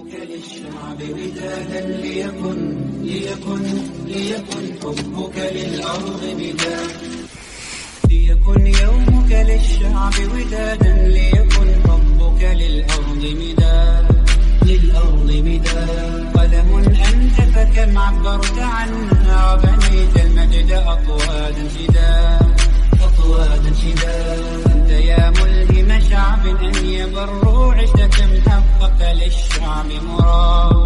حبك للشعب ودادا ليكن ليكن ليكن حبك للأرض بداد ليكن يومك للشعب ودادا ليكن حبك للأرض مداد للأرض مداد قلم أنت فكم عبرت عنها وبنيت المجد أطوادا شداد أطوادا شداد أنت يا ملهم شعب أن يبروا عشتك محققة أمرا